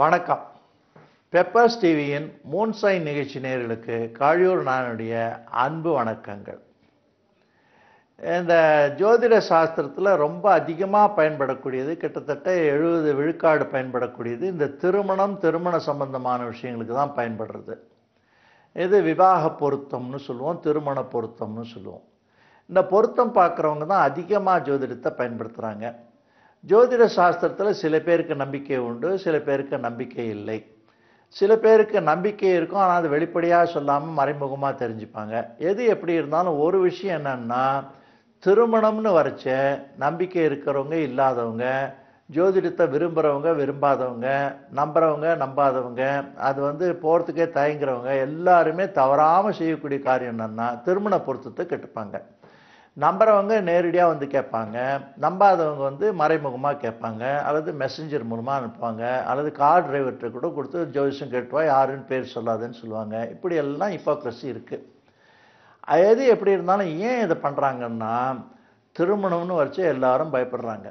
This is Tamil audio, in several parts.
வணக்கம். பெப்பர்ஸ் டிவியின் மூன்சைன் நிகழ்ச்சி நேர்களுக்கு காழியூர் நானுடைய அன்பு வணக்கங்கள். இந்த ஜோதிட சாஸ்திரத்தில் ரொம்ப அதிகமாக பயன்படக்கூடியது கிட்டத்தட்ட எழுபது விழுக்காடு பயன்படக்கூடியது இந்த திருமணம் திருமண சம்பந்தமான விஷயங்களுக்கு தான் பயன்படுறது. இது விவாக பொருத்தம்னு சொல்லுவோம் திருமண பொருத்தம்னு சொல்லுவோம். இந்த பொருத்தம் பார்க்குறவங்க தான் அதிகமாக ஜோதிடத்தை பயன்படுத்துகிறாங்க ஜோதிட சாஸ்திரத்தில் சில பேருக்கு நம்பிக்கை உண்டு சில பேருக்கு நம்பிக்கை இல்லை. சில பேருக்கு நம்பிக்கை இருக்கும் ஆனால் அது வெளிப்படையாக சொல்லாமல் மறைமுகமாக தெரிஞ்சுப்பாங்க. எது எப்படி இருந்தாலும் ஒரு விஷயம் என்னன்னா திருமணம்னு வரைச்ச நம்பிக்கை இருக்கிறவங்க இல்லாதவங்க ஜோதிடத்தை விரும்புகிறவங்க விரும்பாதவங்க நம்புறவங்க நம்பாதவங்க அது வந்து போகிறதுக்கே தயங்குறவங்க எல்லாருமே தவறாமல் செய்யக்கூடிய காரியம் என்னென்னா திருமண பொருத்தத்தை கெட்டுப்பாங்க. நம்புறவங்க நேரடியாக வந்து கேட்பாங்க. நம்பாதவங்க வந்து மறைமுகமாக கேட்பாங்க. அல்லது மெசஞ்சர் மூலமாக அனுப்புவாங்க. அல்லது கார் டிரைவர்கிட்ட கூட கொடுத்து ஜோதிஷம் கேட்டுவா யாருன்னு பேர் சொல்லாதுன்னு சொல்லுவாங்க. இப்படி எல்லாம் ஹிப்போக்ரஸி இருக்குது எது எப்படி இருந்தாலும் ஏன் இதை பண்ணுறாங்கன்னா திருமணம்னு வச்சு எல்லாரும் பயப்படுறாங்க.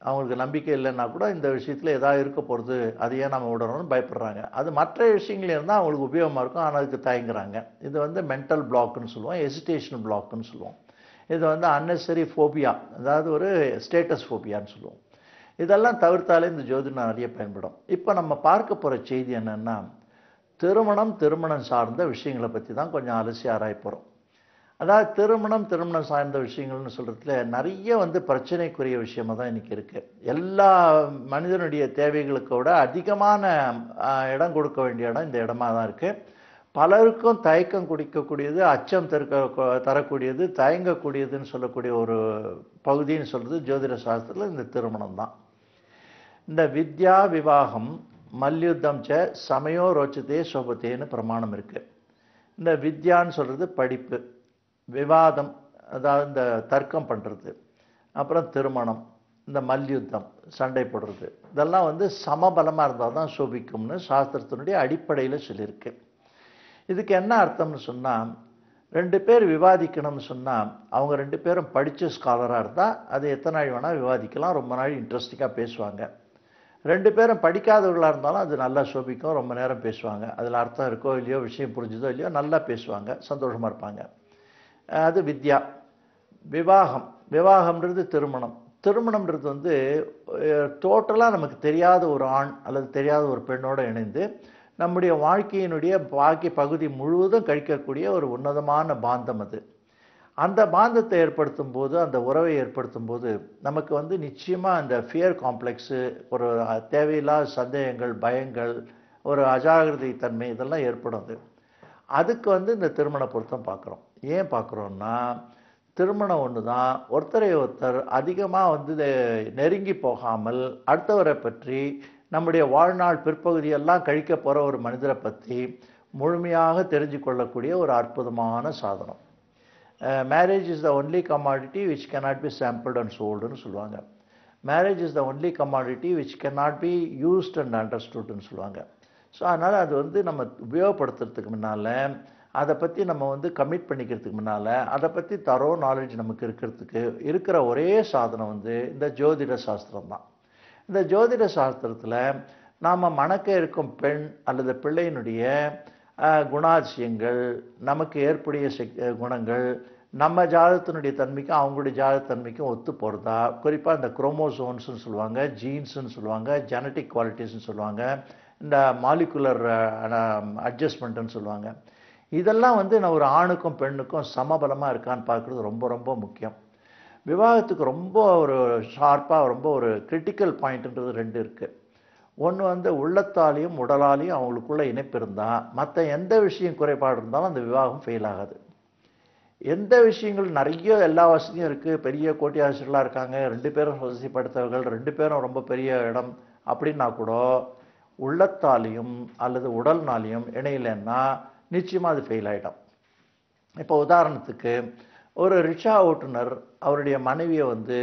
அவங்களுக்கு நம்பிக்கை இல்லைன்னா கூட இந்த விஷயத்தில் எதாவது இருக்க போகிறது அது ஏன் நம்ம விடணும்னு பயப்படுறாங்க. அது மற்ற விஷயங்கள் இருந்தால் அவங்களுக்கு உபயோகமாக இருக்கும். ஆனால் அதுக்கு தயங்குறாங்க. இது வந்து மென்டல் பிளாக்குன்னு சொல்லுவோம். எசிடேஷன் பிளாக்குன்னு சொல்லுவோம். இது வந்து அன்னெசரி ஃபோபியா அதாவது ஒரு ஸ்டேட்டஸ் ஃபோபியான்னு சொல்லுவோம். இதெல்லாம் தவிர்த்தாலே இந்த ஜோதிடம் நிறைய பயன்படும். இப்போ நம்ம பார்க்க போகிற செய்தி என்னென்னா திருமணம் திருமணம் சார்ந்த விஷயங்களை பற்றி தான் கொஞ்சம் அலசி ஆராய் போகிறோம் அதாவது திருமணம் திருமணம் சார்ந்த விஷயங்கள்னு சொல்கிறதுல நிறைய வந்து பிரச்சனைக்குரிய விஷயமா தான் இன்றைக்கி இருக்குது எல்லா மனிதனுடைய தேவைகளுக்கு விட அதிகமான இடம் கொடுக்க வேண்டிய இடம் இந்த இடமா தான் இருக்குது பலருக்கும் தயக்கம் குடிக்கக்கூடியது அச்சம் தருக்க தரக்கூடியது தயங்கக்கூடியதுன்னு சொல்லக்கூடிய ஒரு பகுதின்னு சொல்கிறது ஜோதிட சாஸ்திரத்தில் இந்த திருமணம் தான் இந்த வித்யா விவாகம் மல்யுத்தம் ச சமயோ ரோச்சதே சோபத்தேன்னு பிரமாணம் இருக்குது இந்த வித்யான்னு சொல்கிறது படிப்பு விவாதம் அதாவது இந்த தர்க்கம் பண்ணுறது அப்புறம் திருமணம் இந்த மல்யுத்தம் சண்டை போடுறது இதெல்லாம் வந்து சமபலமாக இருந்தால் தான் சோபிக்கும்னு சாஸ்திரத்தினுடைய அடிப்படையில் சொல்லியிருக்கு. இதுக்கு என்ன அர்த்தம்னு சொன்னால் ரெண்டு பேர் விவாதிக்கணும்னு சொன்னால் அவங்க ரெண்டு பேரும் படித்த ஸ்காலராக இருந்தால் அது எத்தனை நாள் வேணால் விவாதிக்கலாம் ரொம்ப நாள் இன்ட்ரெஸ்டிங்காக பேசுவாங்க. ரெண்டு பேரும் படிக்காதவர்களாக இருந்தாலும் அது நல்லா சோபிக்கும் ரொம்ப நேரம் பேசுவாங்க. அதில் அர்த்தம் இருக்கோ இல்லையோ விஷயம் புரிஞ்சுதோ இல்லையோ நல்லா பேசுவாங்க சந்தோஷமாக இருப்பாங்க. அது வித்யா. விவாகம். விவாகம்ன்றது திருமணம். திருமணம்ன்றது வந்து டோட்டலாக நமக்கு தெரியாத ஒரு ஆண் அல்லது தெரியாத ஒரு பெண்ணோடு இணைந்து நம்முடைய வாழ்க்கையினுடைய பாக்கி பகுதி முழுவதும் கழிக்கக்கூடிய ஒரு உன்னதமான பாந்தம் அது. அந்த பாந்தத்தை ஏற்படுத்தும் போது அந்த உறவை ஏற்படுத்தும் போது நமக்கு வந்து நிச்சயமாக அந்த ஃபியர் காம்ப்ளெக்ஸு ஒரு தேவையில்லாத சந்தேகங்கள் பயங்கள் ஒரு அஜாகிரதை தன்மை இதெல்லாம் ஏற்படும் அதுக்கு வந்து இந்த திருமண பொருத்தம் பார்க்குறோம். ஏன் பார்க்குறோன்னா திருமணம் ஒன்று தான் ஒருத்தரை ஒருத்தர் அதிகமாக வந்து நெருங்கி போகாமல் அடுத்தவரை பற்றி நம்முடைய வாழ்நாள் பிற்பகுதியெல்லாம் கழிக்க போகிற ஒரு மனிதரை பற்றி முழுமையாக தெரிஞ்சு கொள்ளக்கூடிய ஒரு அற்புதமான சாதனம். Marriage is the only commodity which cannot be sampled and சோல்டுன்னு சொல்லுவாங்க. Marriage is the only commodity which cannot be used and அண்டர்ஸ்டுட்னு சொல்லுவாங்க. ஸோ அதனால் அது வந்து நம்ம உபயோகப்படுத்துறதுக்கு முன்னால் அதை பற்றி நம்ம வந்து கமிட் பண்ணிக்கிறதுக்கு முன்னால் அதை பற்றி தரோ நாலேஜ் நமக்கு இருக்கிறதுக்கு இருக்கிற ஒரே சாதனம் வந்து இந்த ஜோதிட சாஸ்திரம் தான் இந்த ஜோதிட சாஸ்திரத்தில் நாம் மணக்க இருக்கும் பெண் அல்லது பிள்ளையினுடைய குணாதிசயங்கள் நமக்கு ஏற்புடைய குணங்கள் நம்ம ஜாதத்தினுடைய தன்மைக்கும் அவங்களுடைய ஜாதத்தன்மைக்கும் ஒத்து போகிறதா குறிப்பாக இந்த குரோமோசோன்ஸ்னு சொல்லுவாங்க ஜீன்ஸ்னு சொல்லுவாங்க ஜெனட்டிக் குவாலிட்டிஸ்னு சொல்லுவாங்க இந்த மாலிகுலர் அட்ஜஸ்ட்மெண்ட்டுன்னு சொல்லுவாங்க. இதெல்லாம் வந்து நான் ஒரு ஆணுக்கும் பெண்ணுக்கும் சமபலமாக இருக்கான்னு பார்க்குறது ரொம்ப ரொம்ப முக்கியம். விவாகத்துக்கு ரொம்ப ஒரு ஷார்ப்பாக ரொம்ப ஒரு கிரிட்டிக்கல் பாயிண்ட்ன்றது ரெண்டு இருக்குது ஒன்று வந்து உள்ளத்தாலையும் உடலாலையும் அவங்களுக்குள்ள இணைப்பு இருந்தால் மற்ற எந்த விஷயம் குறைபாடு இருந்தாலும் அந்த விவாகம் ஃபெயில் ஆகாது. எந்த விஷயங்கள் நிறைய எல்லா வசதியும் இருக்குது பெரிய கோட்டி ஆசிரியர்களாக இருக்காங்க. ரெண்டு பேரும் வசதிப்படுத்தவர்கள் ரெண்டு பேரும் ரொம்ப பெரிய இடம் அப்படின்னா கூட உள்ளத்தாலையும் அல்லது உடல்னாலையும் இணையிலன்னா நிச்சயமாக அது ஃபெயில் ஆகிடும் இப்போ உதாரணத்துக்கு ஒரு ரிக்ஷா ஓட்டுநர் அவருடைய மனைவியை வந்து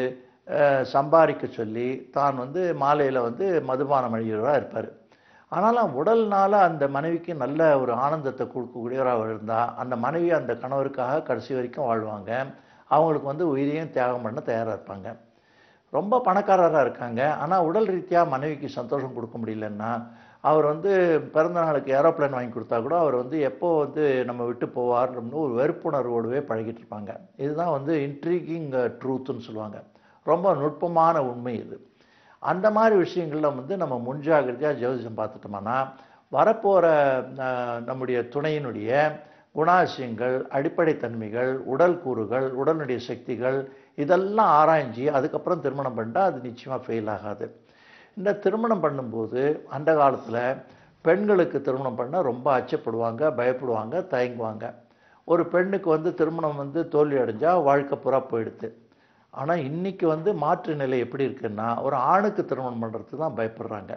சம்பாதிக்க சொல்லி தான் வந்து மாலையில் வந்து மதுபானம் அழிகிறவராக இருப்பார். ஆனாலும் உடல்னால் அந்த மனைவிக்கு நல்ல ஒரு ஆனந்தத்தை கொடுக்கக்கூடியவராக இருந்தால் அந்த மனைவி அந்த கணவருக்காக கடைசி வரைக்கும் வாழ்வாங்க. அவங்களுக்கு வந்து உயிரையும் தியாகம் பண்ண தயாராக இருப்பாங்க. ரொம்ப பணக்காரராக இருக்காங்க. ஆனால் உடல் ரீதியாக மனைவிக்கு சந்தோஷம் கொடுக்க முடியலன்னா அவர் வந்து பிறந்த நாளுக்கு ஏரோப்ளேன் வாங்கி கொடுத்தா கூட அவர் வந்து எப்போ வந்து நம்ம விட்டு போவார்னு ஒரு வெறுப்புணர்வோடவே பழகிட்டு இருப்பாங்க. இதுதான் வந்து இன்ட்ரீகிங் ட்ரூத்துன்னு சொல்லுவாங்க. ரொம்ப நுட்பமான உண்மை இது. அந்த மாதிரி விஷயங்களில் வந்து நம்ம முன்ஜாகிரதையாக ஜோதிஷம் பார்த்துட்டோம்னா வரப்போகிற நம்முடைய துணையினுடைய குணாசியங்கள் அடிப்படை தன்மைகள் உடல் கூறுகள் உடலுடைய சக்திகள் இதெல்லாம் ஆராய்ஞ்சி அதுக்கப்புறம் திருமணம் பண்ணிட்டால் அது நிச்சயமாக ஃபெயில் ஆகாது. இந்த திருமணம் பண்ணும்போது அந்த காலத்தில் பெண்களுக்கு திருமணம் பண்ண ரொம்ப அச்சப்படுவாங்க பயப்படுவாங்க தயங்குவாங்க. ஒரு பெண்ணுக்கு வந்து திருமணம் வந்து தோல்வி அடைஞ்சால் வாழ்க்கை புறா போயிடுது. ஆனால் இன்னைக்கு வந்து மாற்று நிலை எப்படி இருக்குன்னா ஒரு ஆணுக்கு திருமணம் பண்ணுறதுக்கு தான் பயப்படுறாங்க.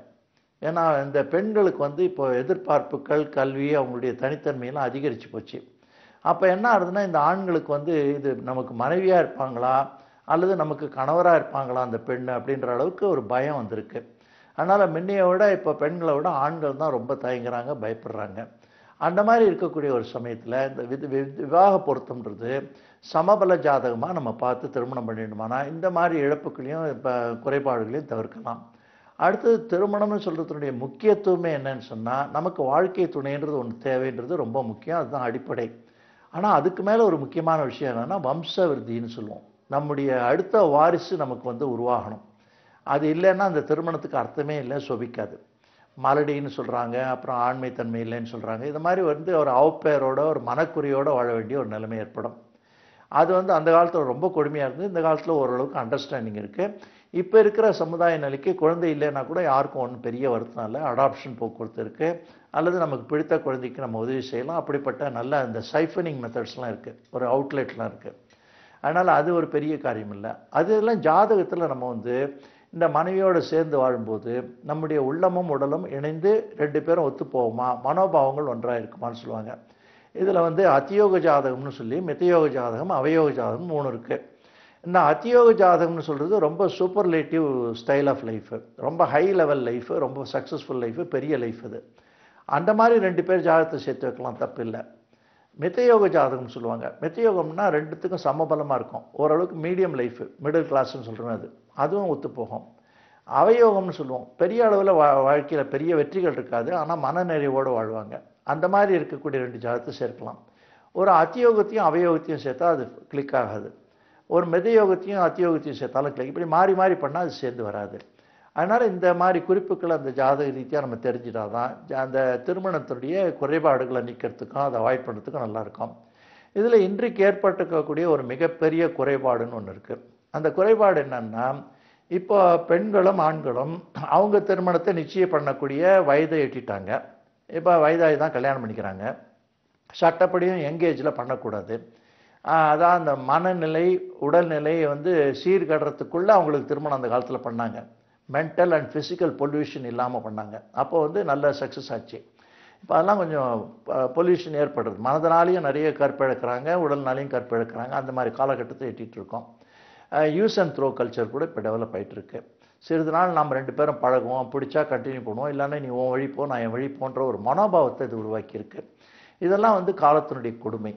ஏன்னா இந்த பெண்களுக்கு வந்து இப்போ எதிர்பார்ப்புகள் கல்வி அவங்களுடைய தனித்தன்மையெல்லாம் அதிகரித்து போச்சு. அப்போ என்ன ஆகுதுன்னா இந்த ஆண்களுக்கு வந்து இது நமக்கு மனைவியாக இருப்பாங்களா? அல்லது நமக்கு கணவராக இருப்பாங்களா அந்த பெண் அப்படின்ற அளவுக்கு ஒரு பயம் வந்திருக்கு. அதனால் முன்னைய விட இப்போ பெண்களை விட ஆண்கள் தான் ரொம்ப தயங்குறாங்க பயப்படுறாங்க. அந்த மாதிரி இருக்கக்கூடிய ஒரு சமயத்தில் இந்த வித் வி- விவாக பொருத்தம்ன்றது சமபல ஜாதகமாக நம்ம பார்த்து திருமணம் பண்ணிடணுமானா இந்த மாதிரி இழப்புகளையும் இப்போ குறைபாடுகளையும் தவிர்க்கலாம். அடுத்தது திருமணம்னு சொல்கிறதுனுடைய முக்கியத்துவமே என்னன்னு சொன்னால் நமக்கு வாழ்க்கை துணைன்றது ஒன்று தேவைன்றது ரொம்ப முக்கியம். அதுதான் அடிப்படை. ஆனால் அதுக்கு மேலே ஒரு முக்கியமான விஷயம் என்னென்னா வம்சவிருத்தின்னு சொல்லுவோம். நம்முடைய அடுத்த வாரிசு நமக்கு வந்து உருவாகணும். அது இல்லைன்னா அந்த திருமணத்துக்கு அர்த்தமே இல்லை சொபிக்காது. மலடின்னு சொல்கிறாங்க அப்புறம் ஆண்மைத்தன்மை இல்லைன்னு சொல்கிறாங்க இது மாதிரி வந்து ஒரு அவப்பெயரோட ஒரு மனக்குறியோடு வாழ வேண்டிய ஒரு நிலைமை ஏற்படும். அது வந்து அந்த காலத்தில் ரொம்ப கொடுமையாக இருந்தது. இந்த காலத்தில் ஓரளவுக்கு அண்டர்ஸ்டாண்டிங் இருக்குது இப்போ இருக்கிற சமுதாய நிலைக்கு குழந்தை இல்லைன்னா கூட யாருக்கும் ஒன்றும் பெரிய வருத்தம் இல்லை. அடாப்ஷன் போக்குவரத்து இருக்குது அல்லது நமக்கு பிடித்த குழந்தைக்கு நம்ம உதவி செய்யலாம். அப்படிப்பட்ட நல்ல இந்த சைஃபனிங் மெத்தட்ஸ்லாம் இருக்குது ஒரு அவுட்லெட்லாம் இருக்குது அதனால் அது ஒரு பெரிய காரியம் இல்லை. அதெல்லாம் ஜாதகத்தில் நம்ம வந்து இந்த மனைவியோடு சேர்ந்து வாழும்போது நம்முடைய உள்ளமும் உடலும் இணைந்து ரெண்டு பேரும் ஒத்து போகுமா மனோபாவங்கள் ஒன்றாக இருக்குமான்னு சொல்லுவாங்க. இதில் வந்து அத்தியோக ஜாதகம்னு சொல்லி மித்தயோக ஜாதகம் அவயோக ஜாதகம் மூணு இருக்குது இந்த அத்தியோக ஜாதகம்னு சொல்கிறது ரொம்ப சூப்பர்லேட்டிவ் ஸ்டைல் ஆஃப் லைஃபு ரொம்ப ஹை லெவல் லைஃபு ரொம்ப சக்ஸஸ்ஃபுல் லைஃப் பெரிய லைஃப் இது அந்த மாதிரி ரெண்டு பேர் ஜாதகத்தை சேர்த்து வைக்கலாம் தப்பு இல்லை. மித்தயோக ஜாதகம்னு சொல்லுவாங்க. மித்தயோகம்னா ரெண்டுத்துக்கும் சமபலமாக இருக்கும். ஓரளவுக்கு மீடியம் லைஃபு மிடில் கிளாஸ்னு சொல்கிறோம் அது. அதுவும் ஒத்துப்போகும். அவயோகம்னு சொல்லுவோம். பெரிய அளவில் வா வாழ்க்கையில் பெரிய வெற்றிகள் இருக்காது. ஆனால் மனநிறைவோடு வாழ்வாங்க. அந்த மாதிரி இருக்கக்கூடிய ரெண்டு ஜாதகத்தை சேர்க்கலாம். ஒரு அத்தியோகத்தையும் அவயோகத்தையும் சேர்த்தா அது கிளிக் ஆகாது. ஒரு மெதயோகத்தையும் அத்தியோகத்தையும் சேர்த்தாலும் கிளிக் இப்படி மாறி மாறி பண்ணால் அது சேர்ந்து வராது. அதனால் இந்த மாதிரி குறிப்புகளை அந்த ஜாதக ரீதியாக நம்ம தெரிஞ்சிட்டாதான் ஜா- அந்த திருமணத்துடைய குறைபாடுகளை நீக்கிறதுக்கும் அதை அவாய்ட் பண்ணுறதுக்கும் நல்லாயிருக்கும். இதில் இன்றைக்கு ஏற்பட்டுக்கக்கூடிய ஒரு மிகப்பெரிய குறைபாடுன்னு ஒன்று இருக்குது அந்த குறைபாடு என்னன்னா இப்போ பெண்களும் ஆண்களும் அவங்க திருமணத்தை நிச்சயம் பண்ணக்கூடிய வயதை எட்டிட்டாங்க. இப்போ வயதாகி தான் கல்யாணம் பண்ணிக்கிறாங்க. சட்டப்படியும் எங்கேஜில் பண்ணக்கூடாது. அதான் அந்த மனநிலை உடல்நிலையை வந்து சீர்கடுறதுக்குள்ளே அவங்களுக்கு திருமணம் அந்த காலத்தில் பண்ணாங்க. மென்டல் அண்ட் ஃபிசிக்கல் பொல்யூஷன் இல்லாமல் பண்ணாங்க. அப்போ வந்து நல்ல சக்ஸஸ் ஆச்சு. இப்போ அதெல்லாம் கொஞ்சம் பொல்யூஷன் ஏற்படுறது மனதனாலையும் நிறைய கற்பிழக்கிறாங்க உடல்னாலையும் கற்பிழக்கிறாங்க. அந்த மாதிரி காலகட்டத்தை எட்டிகிட்ருக்கோம் யூஸ் அண்ட் த்ரோ கல்ச்சர் கூட இப்போ டெவலப் ஆகிட்டுருக்கு சிறிது நாள் நம்ம ரெண்டு பேரும் பழகுவோம் பிடிச்சா கண்டினியூ பண்ணுவோம். இல்லைன்னா நீ உன் வழி போ நான் என் வழி போன்ற ஒரு மனோபாவத்தை இது உருவாக்கியிருக்கு. இதெல்லாம் வந்து காலத்தினுடைய கொடுமை.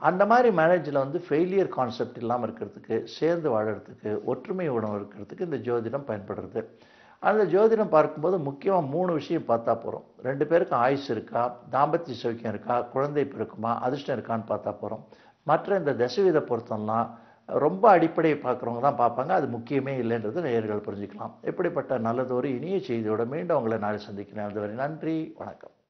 அந்த மாதிரி மேரேஜில் வந்து ஃபெயிலியர் கான்செப்ட் இல்லாமல் இருக்கிறதுக்கு சேர்ந்து வாழறதுக்கு ஒற்றுமை உணவு இருக்கிறதுக்கு இந்த ஜோதிடம் பயன்படுறது. அந்த ஜோதிடம் பார்க்கும்போது முக்கியமாக மூணு விஷயம் பார்த்தா போகிறோம் ரெண்டு பேருக்கும் ஆயுஸ் இருக்கா? தாம்பத்திய சௌக்கியம் இருக்கா? குழந்தை பிறக்குமா? அதிர்ஷ்டம் இருக்கான்னு பார்த்தா போகிறோம் மற்ற இந்த தசவீத பொருத்தம்லாம் ரொம்ப அடிப்படையை பார்க்குறவங்க தான் பார்ப்பாங்க. அது முக்கியமே இல்லைன்றது நேயர்கள் புரிஞ்சுக்கலாம். இப்படிப்பட்ட நல்லதொரு இனிய செய்தியோட மீண்டும் உங்களை நாளை சந்திக்கிறேன். அதுவரை நன்றி வணக்கம்.